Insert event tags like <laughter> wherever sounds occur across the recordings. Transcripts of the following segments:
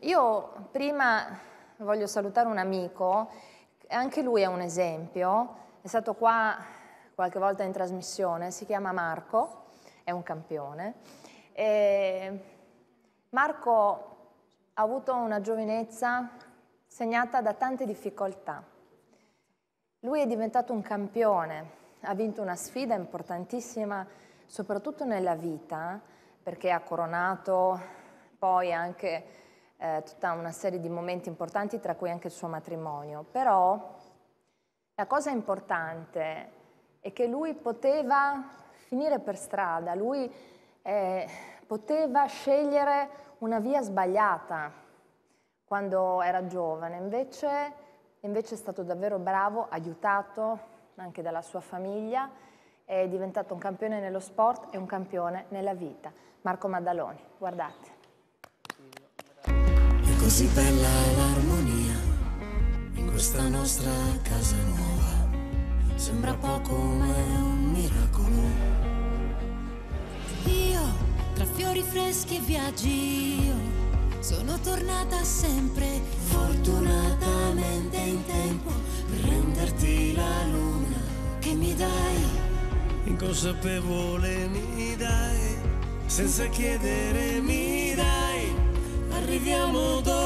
io prima voglio salutare un amico, anche lui è un esempio, è stato qua qualche volta in trasmissione, si chiama Marco, è un campione. E Marco ha avuto una giovinezza segnata da tante difficoltà. Lui è diventato un campione, ha vinto una sfida importantissima, soprattutto nella vita, perché ha coronato poi anche eh, tutta una serie di momenti importanti, tra cui anche il suo matrimonio. Però la cosa importante è che lui poteva finire per strada, lui eh, poteva scegliere una via sbagliata quando era giovane, invece, invece è stato davvero bravo, aiutato anche dalla sua famiglia, è diventato un campione nello sport e un campione nella vita. Marco Maddaloni, guardate. È così bella l'armonia in questa nostra casa nuova, sembra poco è un miracolo. Io, tra fiori freschi e viaggi, io sono tornata sempre Fortunatamente in tempo per renderti la luna che mi dai. Inconsapevole mi dai, senza chiedere mi dai, arriviamo dove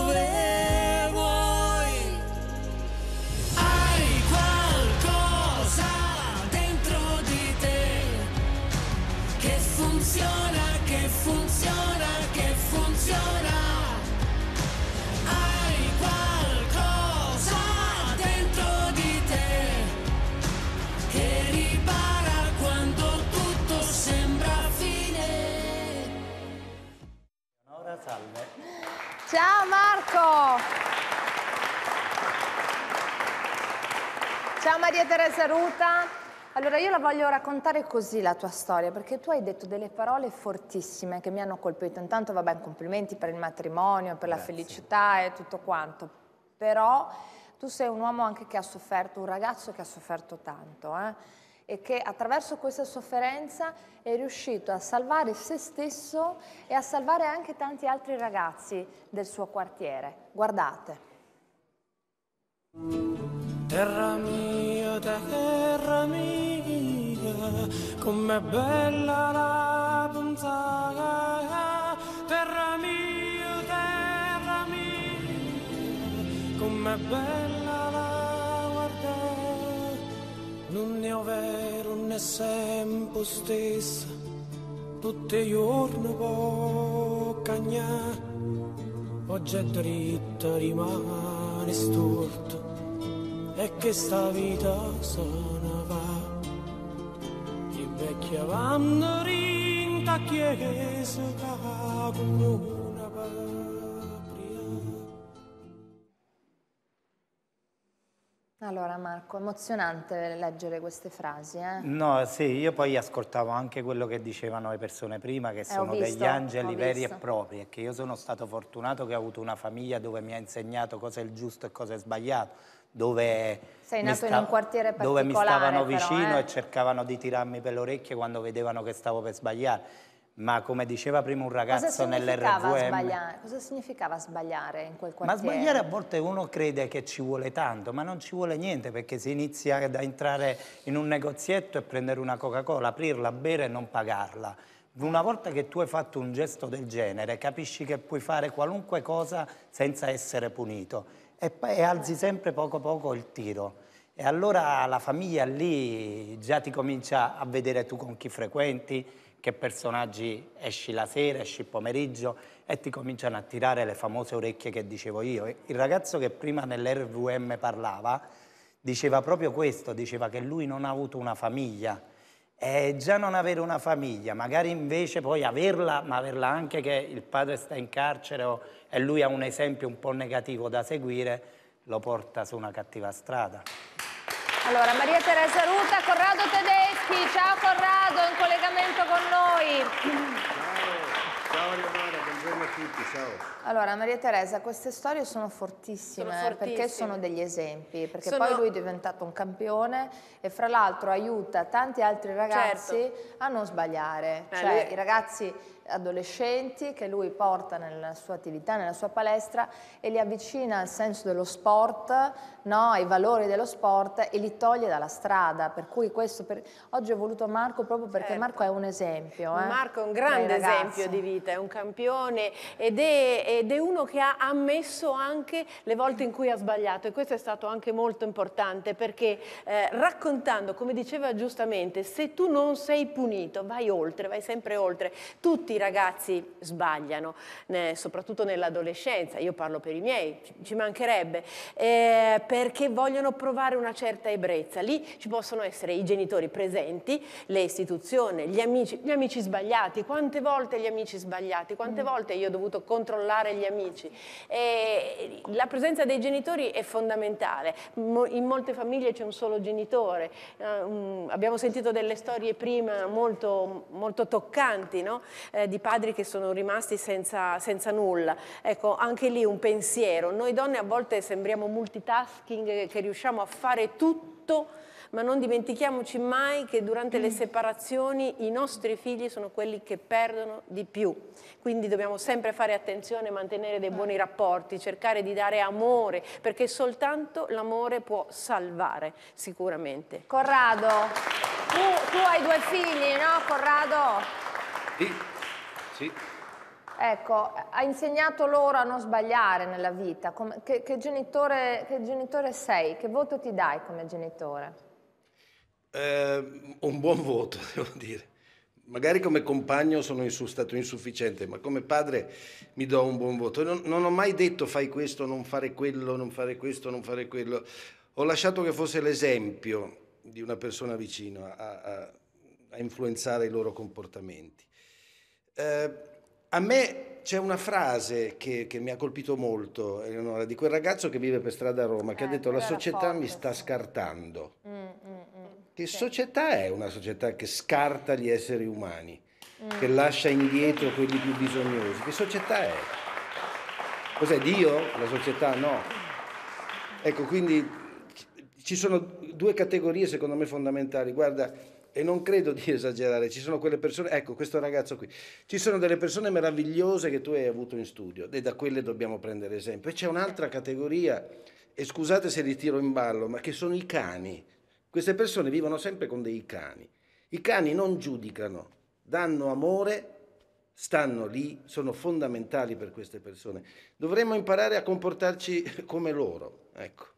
salve. Ciao Marco! Ciao Maria Teresa Ruta. Allora io la voglio raccontare così la tua storia, perché tu hai detto delle parole fortissime che mi hanno colpito. Intanto vabbè, complimenti per il matrimonio, per la felicità e tutto quanto. Però tu sei un uomo anche che ha sofferto, un ragazzo che ha sofferto tanto, eh? E che attraverso questa sofferenza è riuscito a salvare se stesso e a salvare anche tanti altri ragazzi del suo quartiere. Guardate. Terra mia, terra mia, com'è bella la punzata. Terra mia, terra mia, com'è bella sempre stessa, tutti i giorni può cagnare. Oggi è dritta, rimane storto e che sta vita se ne va. I vecchi vanno rinta chiesa come Allora Marco, emozionante leggere queste frasi, eh? No, sì, io poi ascoltavo anche quello che dicevano le persone prima, che sono Eh, ho visto, degli angeli veri e propri, e che io sono stato fortunato che ho avuto una famiglia dove mi ha insegnato cosa è il giusto e cosa è sbagliato, dove, Sei mi nato in un quartiere dove mi particolare, stavano però, vicino eh. e cercavano di tirarmi per le orecchie quando vedevano che stavo per sbagliare. Ma come diceva prima un ragazzo nell'RVM... Cosa significava sbagliare in quel Ma quartiere? sbagliare a volte uno crede che ci vuole tanto, ma non ci vuole niente perché si inizia ad entrare in un negozietto e prendere una Coca-Cola, aprirla, bere e non pagarla. Una volta che tu hai fatto un gesto del genere, capisci che puoi fare qualunque cosa senza essere punito e poi alzi sempre poco poco il tiro. E allora la famiglia lì già ti comincia a vedere tu con chi frequenti, che personaggi esci la sera, esci il pomeriggio e ti cominciano a tirare le famose orecchie che dicevo io. Il ragazzo che prima nell'RVM parlava diceva proprio questo, diceva che lui non ha avuto una famiglia. E già non avere una famiglia, magari invece poi averla, ma averla anche che il padre sta in carcere e lui ha un esempio un po' negativo da seguire, lo porta su una cattiva strada. Allora, Maria Teresa Ruta, Corrado Tedeschi, ciao Corrado, in collegamento con noi. Ciao a tutti, ciao. Allora, Maria Teresa, queste storie sono fortissime, Sono fortissime. perché sono degli esempi, perché Sono- poi lui è diventato un campione e fra l'altro aiuta tanti altri ragazzi a non sbagliare. Eh, cioè, lui- i ragazzi adolescenti che lui porta nella sua attività, nella sua palestra e li avvicina al senso dello sport, no? ai valori dello sport e li toglie dalla strada. Per cui questo per... oggi ho voluto Marco proprio perché Certo. Marco è un esempio. eh, Marco è un grande esempio di vita, è un campione ed è, ed è uno che ha ammesso anche le volte in cui ha sbagliato e questo è stato anche molto importante perché eh, raccontando, come diceva giustamente, se tu non sei punito vai oltre, vai sempre oltre. Tutti i ragazzi sbagliano, ne- soprattutto nell'adolescenza, io parlo per i miei, ci, mancherebbe, eh, perché vogliono provare una certa ebbrezza. Lì ci possono essere i genitori presenti, le istituzioni, gli amici, gli amici sbagliati. Quante volte gli amici sbagliati? Quante volte io dovuto controllare gli amici? E la presenza dei genitori è fondamentale. In molte famiglie c'è un solo genitore. Eh, abbiamo sentito delle storie prima molto, molto toccanti no? Eh, di padri che sono rimasti senza, senza nulla. Ecco, anche lì un pensiero. Noi donne a volte sembriamo multitasking, che riusciamo a fare tutto ma non dimentichiamoci mai che durante le separazioni i nostri figli sono quelli che perdono di più. Quindi dobbiamo sempre fare attenzione, mantenere dei buoni rapporti, cercare di dare amore, perché soltanto l'amore può salvare, sicuramente. Corrado, tu, tu hai due figli, no Corrado? Sì, sì. Ecco, ha insegnato loro a non sbagliare nella vita. Come- che, che genitore, che genitore sei? Che voto ti dai come genitore? Eh, un buon voto, <laughs> devo dire. Magari come compagno sono insu- stato insufficiente, ma come padre mi do un buon voto. Non, non ho mai detto fai questo, non fare quello, non fare questo, non fare quello. Ho lasciato che fosse l'esempio di una persona vicino a, a- a influenzare i loro comportamenti. Eh, a me c'è una frase che, che mi ha colpito molto, Eleonora, di quel ragazzo che vive per strada a Roma, che ha Eh, detto la società mi forte, sta sì. scartando. Che Sì. società è una società che scarta gli esseri umani, Mm. che lascia indietro quelli più bisognosi? Che società è? Cos'è Dio? La società no. Ecco, quindi ci sono due categorie secondo me fondamentali. Guarda, e non credo di <laughs> esagerare, ci sono quelle persone, ecco questo ragazzo qui, ci sono delle persone meravigliose che tu hai avuto in studio e da quelle dobbiamo prendere esempio. E c'è un'altra categoria, e scusate se li tiro in ballo, ma che sono i cani. Queste persone vivono sempre con dei cani. I cani non giudicano, danno amore, stanno lì, sono fondamentali per queste persone. Dovremmo imparare a comportarci come loro, ecco.